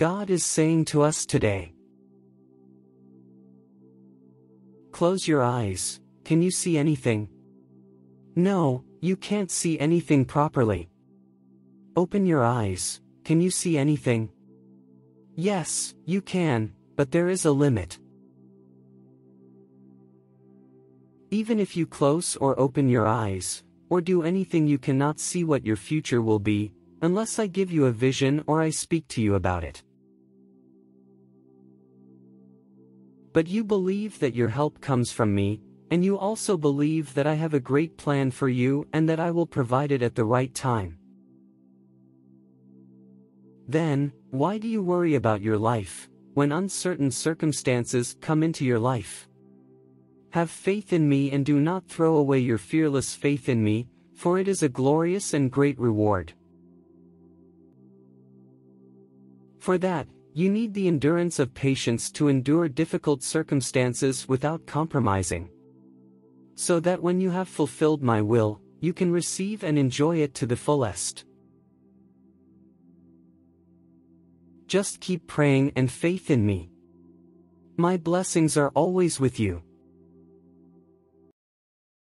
God is saying to us today. Close your eyes, can you see anything? No, you can't see anything properly. Open your eyes, can you see anything? Yes, you can, but there is a limit. Even if you close or open your eyes, or do anything you cannot see what your future will be, unless I give you a vision or I speak to you about it. But you believe that your help comes from me, and you also believe that I have a great plan for you and that I will provide it at the right time. Then, why do you worry about your life, when uncertain circumstances come into your life? Have faith in me and do not throw away your fearless faith in me, for it is a glorious and great reward. For that, you need the endurance of patience to endure difficult circumstances without compromising. So that when you have fulfilled my will, you can receive and enjoy it to the fullest. Just keep praying and faith in me. My blessings are always with you.